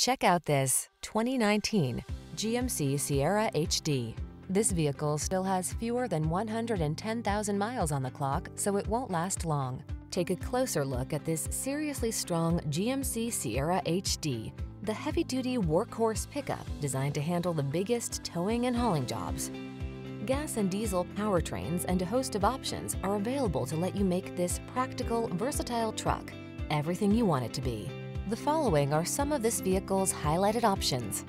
Check out this 2019 GMC Sierra HD. This vehicle still has fewer than 110,000 miles on the clock, so it won't last long. Take a closer look at this seriously strong GMC Sierra HD, the heavy-duty workhorse pickup designed to handle the biggest towing and hauling jobs. Gas and diesel powertrains and a host of options are available to let you make this practical, versatile truck everything you want it to be. The following are some of this vehicle's highlighted options.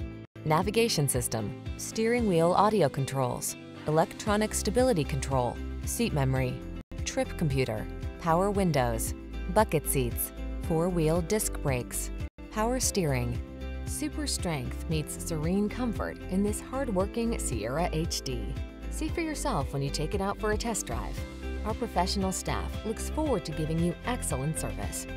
Navigation system, steering wheel audio controls, electronic stability control, seat memory, trip computer, power windows, bucket seats, four-wheel disc brakes, power steering. Super strength meets serene comfort in this hard-working Sierra HD. See for yourself when you take it out for a test drive. Our professional staff looks forward to giving you excellent service.